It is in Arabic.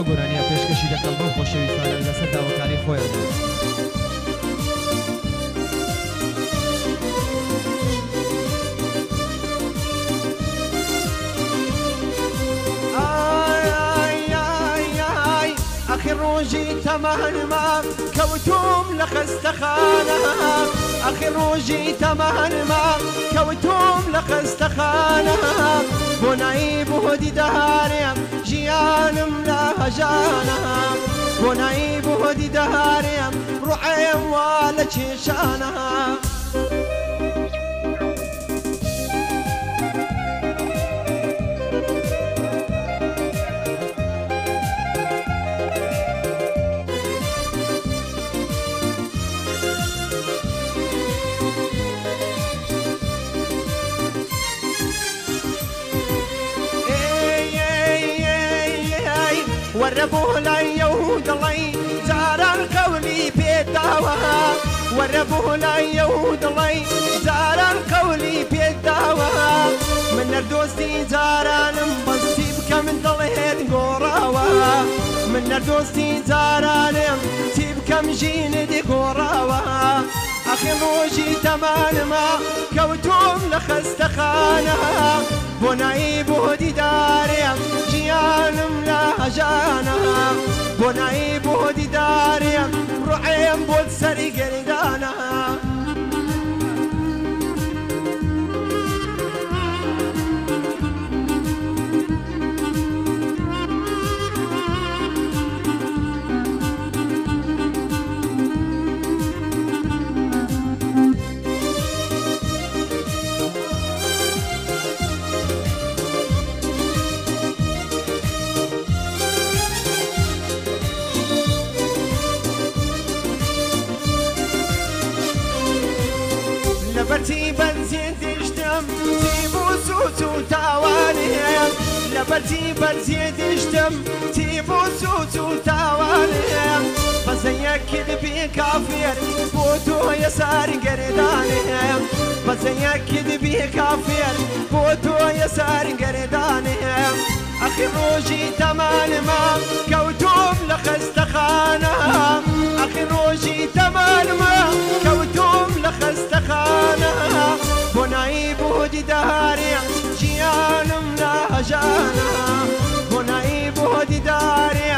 ئەگۆرانیا پێشکەشی دەکەم بەم خۆشەویستانە لەسەر داواکاری خۆیان ئەخی ڕۆژی تەمەهنما کەوتوم لە خستەخانە. ئەخی ڕۆژی تەمەهنما کەوتوم لە خستەخانە. بۆ نایی بۆ دیدارێ ژیانم لە هەژانە بۆ نایی بۆ دیدارێم ڕوعێم وا لە کێشانە وەرە بۆ لای یەودڵی جاران قەولی پێداوە وەرە بۆ لای یەودڵی جاران قەولی پێداوە من نەردۆستی جارانم بەستی بکە من دڵێت گۆڕاوە من نەردۆستی جارانم چی بکەم ژینێ گۆڕاوە ئەخی ڕۆژی تەمانما کەوتۆم لە خستەخانە بۆ نایی بۆ دیدارێم ژیانم بۆ نایی بۆ دیدارێم ڕوعێم بۆ سەری گەریدانە لەبەرتی بەنزیێن دیشتم تیم و سووت و تاوانێم لەبەرتی بەرزیێ دیشتم تیم و سووت و تاوانێم بەزەیەکرد بی کافێر بۆ تۆ یەساری گەرێدانێم بەزەیەکرد بی کافێر بۆ تۆ یەساری گەرێدانێم ئەخی ڕۆژی تەمانما نایی بۆ دیدارێ ژیانم لە هەژانە بۆ نایی بۆ دیدارێ